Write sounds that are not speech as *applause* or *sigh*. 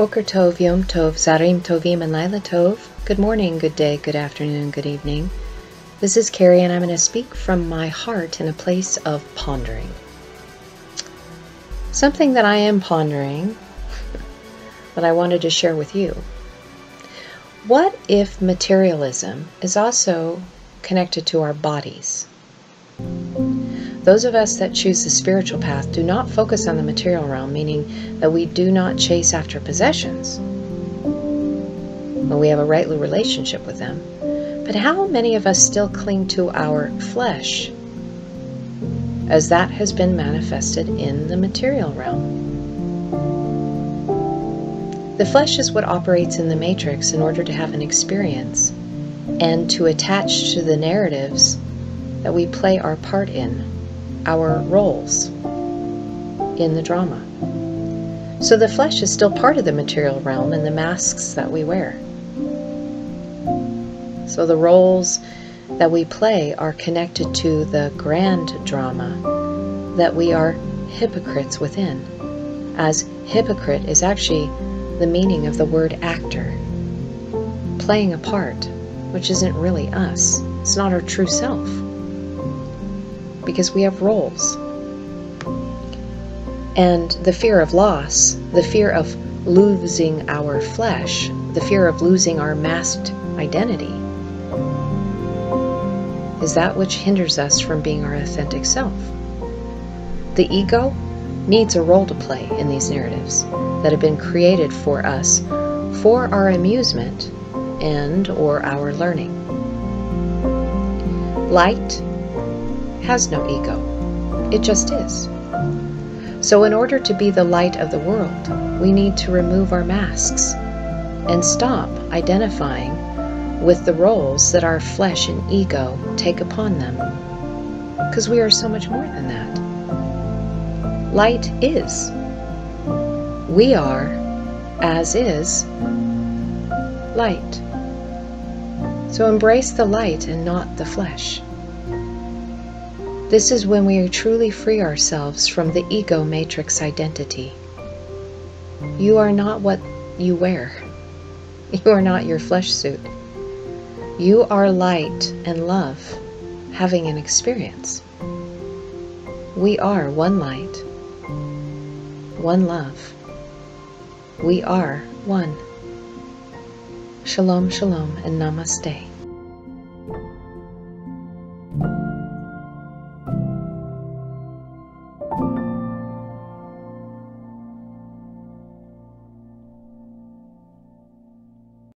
Boker Tov, Yom Tov, Zarim Tovim, and Laila Tov. Good morning, good day, good afternoon, good evening. This is Carrie, and I'm going to speak from my heart in a place of pondering. Something that I am pondering *laughs* that I wanted to share with you. What if materialism is also connected to our bodies? Those of us that choose the spiritual path do not focus on the material realm, meaning that we do not chase after possessions when we have a rightly relationship with them. But how many of us still cling to our flesh as that has been manifested in the material realm? The flesh is what operates in the matrix in order to have an experience and to attach to the narratives that we play our part in our roles in the drama. So the flesh is still part of the material realm and the masks that we wear. So the roles that we play are connected to the grand drama that we are hypocrites within, as hypocrite is actually the meaning of the word actor, playing a part, which isn't really us. It's not our true self because we have roles. And the fear of loss, the fear of losing our flesh, the fear of losing our masked identity, is that which hinders us from being our authentic self. The ego needs a role to play in these narratives that have been created for us for our amusement and or our learning. Light has no ego. It just is. So, in order to be the light of the world, we need to remove our masks and stop identifying with the roles that our flesh and ego take upon them. Because we are so much more than that. Light is. We are, as is, light. So embrace the light and not the flesh. This is when we truly free ourselves from the ego matrix identity. You are not what you wear. *laughs* You are not your flesh suit. You are light and love, having an experience. We are one light, one love. We are one. Shalom, shalom, and namaste.